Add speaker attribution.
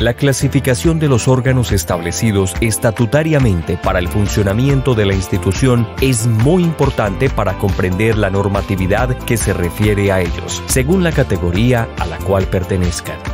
Speaker 1: La clasificación de los órganos establecidos estatutariamente para el funcionamiento de la institución es muy importante para comprender la normatividad que se refiere a ellos, según la categoría a la cual pertenezcan.